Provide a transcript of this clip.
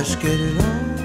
Let's get it on.